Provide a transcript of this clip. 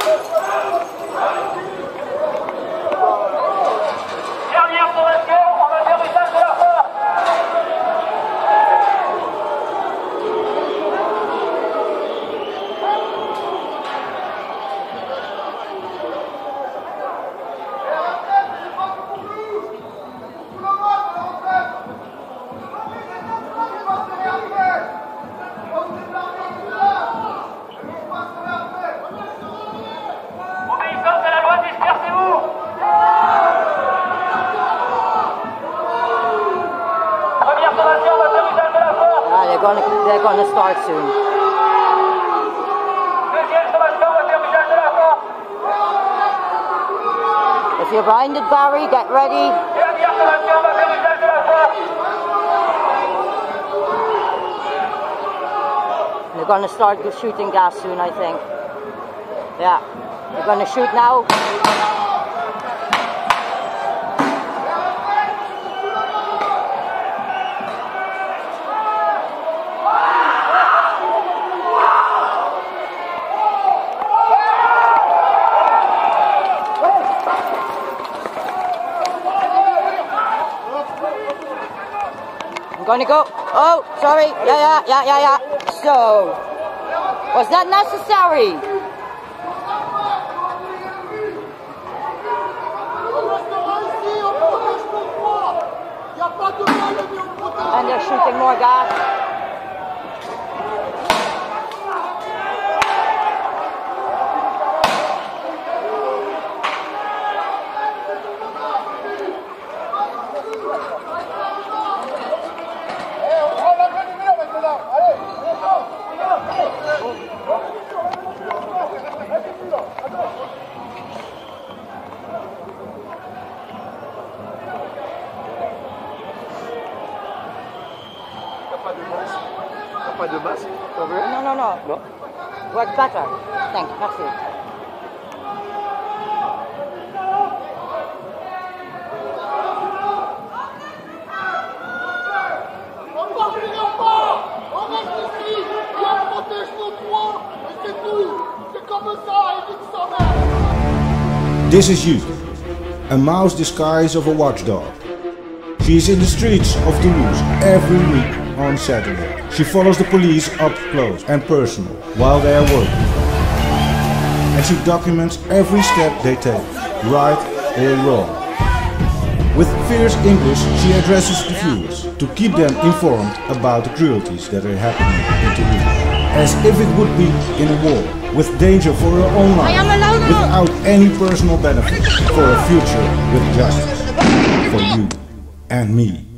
Bravo! They're gonna they're gonna start soon. If you're blinded, Barry, get ready. They're gonna start shooting gas soon, I think. Yeah, they're gonna shoot now. I'm gonna go. Oh, sorry. Yeah, yeah, yeah, yeah, yeah. So, was that necessary? And they're shooting more gas. Pas de masque, t'en veux Non, non, non. Non. Work better. Thanks. Merci. On partira pas On reste ici et on protège nos droits Et c'est tout C'est comme ça, évite sa This is you, a mouse disguise of a watchdog. She is in the streets of Toulouse every week on Saturday. She follows the police up close and personal while they are working. And she documents every step they take, right or wrong. With fierce English, she addresses the viewers to keep them informed about the cruelties that are happening in Toulouse. As if it would be in a war, with danger for her own life, without any personal benefit, for a future with justice, for you and me.